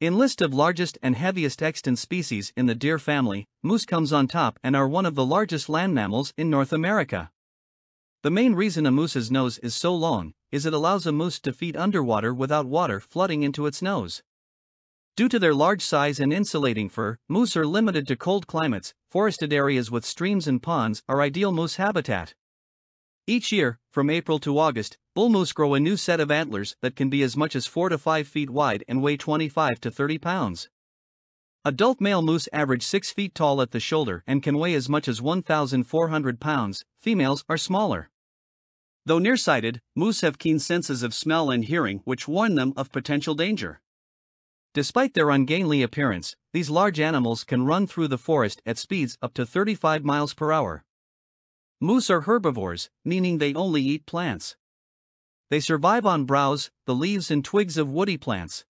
In list of largest and heaviest extant species in the deer family, moose comes on top and are one of the largest land mammals in North America. The main reason a moose's nose is so long is it allows a moose to feed underwater without water flooding into its nose. Due to their large size and insulating fur, moose are limited to cold climates. Forested areas with streams and ponds are ideal moose habitat. Each year, from April to August, bull moose grow a new set of antlers that can be as much as 4 to 5 feet wide and weigh 25 to 30 pounds. Adult male moose average 6 feet tall at the shoulder and can weigh as much as 1,400 pounds, females are smaller. Though nearsighted, moose have keen senses of smell and hearing which warn them of potential danger. Despite their ungainly appearance, these large animals can run through the forest at speeds up to 35 miles per hour. Moose are herbivores, meaning they only eat plants. They survive on browse, the leaves and twigs of woody plants.